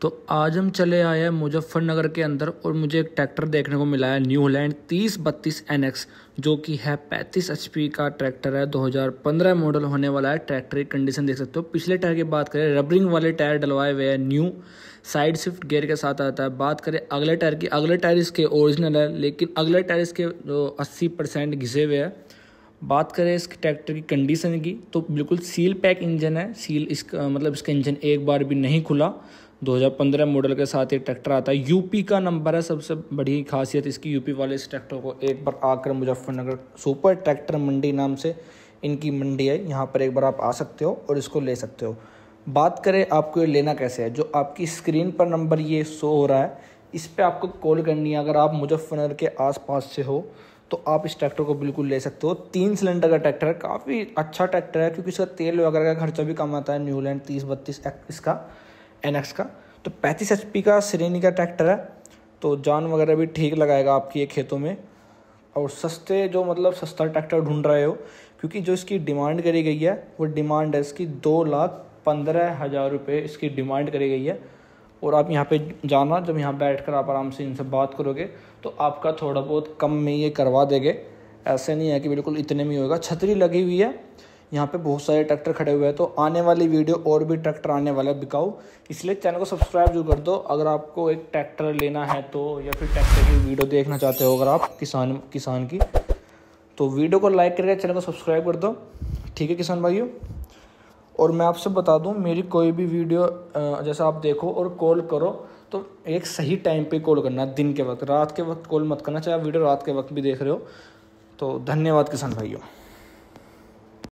तो आज हम चले आए हैं मुजफ्फरनगर के अंदर और मुझे एक ट्रैक्टर देखने को मिला है न्यू होलैंड तीस बत्तीस एन एक्स जो कि है पैंतीस एच का ट्रैक्टर है 2015 मॉडल होने वाला है, ट्रैक्टर की कंडीशन देख सकते हो। पिछले टायर की बात करें, रबरिंग वाले टायर डलवाए हुए हैं, न्यू साइड शिफ्ट गेयर के साथ आता है। बात करें अगले टायर की, अगले टायर इसके ओरिजिनल है, लेकिन अगले टायर इसके जो अस्सी घिसे हुए हैं। बात करें इस ट्रैक्टर की कंडीशन की तो बिल्कुल सील पैक इंजन है सील इसका मतलब इसका इंजन एक बार भी नहीं खुला। 2015 मॉडल के साथ ये ट्रैक्टर आता है। यूपी का नंबर है, सबसे बड़ी खासियत इसकी यूपी वाले इस ट्रैक्टर को। एक बार आकर मुजफ्फरनगर सुपर ट्रैक्टर मंडी नाम से इनकी मंडी है। यहाँ पर एक बार आप आ सकते हो और इसको ले सकते हो। बात करें आपको ये लेना कैसे है। जो आपकी स्क्रीन पर नंबर ये शो हो रहा है, इस पर आपको कॉल करनी है। अगर आप मुजफ्फरनगर के आसपास से हो तो आप इस ट्रैक्टर को बिल्कुल ले सकते हो। तीन सिलेंडर का ट्रैक्टर है। काफ़ी अच्छा ट्रैक्टर है, क्योंकि इसका तेल वगैरह का खर्चा भी कम आता है। न्यूलैंड तीस बत्तीस इसका। एनएक्स का। तो पैंतीस एच का श्रेणी का ट्रैक्टर है। तो जान वगैरह भी ठीक लगाएगा आपकी ये खेतों में। और सस्ते जो मतलब सस्ता ट्रैक्टर ढूंढ रहे हो, क्योंकि जो इसकी डिमांड करी गई है, वो डिमांड है इसकी दो लाख पंद्रह हज़ार रुपये इसकी डिमांड करी गई है। और आप यहाँ पे जाना, जब यहाँ बैठ कर आप आराम से इनसे बात करोगे तो आपका थोड़ा बहुत कम में ये करवा देंगे। ऐसे नहीं है कि बिल्कुल इतने में ही होगा। छतरी लगी हुई है यहाँ पे बहुत सारे ट्रैक्टर खड़े हुए हैं तो आने वाली वीडियो और भी ट्रैक्टर आने वाला है, बिकाऊ। इसलिए चैनल को सब्सक्राइब ज़रूर कर दो। अगर आपको एक ट्रैक्टर लेना है तो या फिर ट्रैक्टर की वीडियो देखना चाहते हो, अगर आप किसान किसान की तो वीडियो को लाइक करके चैनल को सब्सक्राइब कर दो। ठीक है किसान भाइयों? और मैं आपसे बता दूँ, मेरी कोई भी वीडियो जैसा आप देखो और कॉल करो तो एक सही टाइम पे कॉल करना, दिन के वक्त। रात के वक्त कॉल मत करना, चाहे वीडियो रात के वक्त भी देख रहे हो। तो धन्यवाद किसान भाइयों।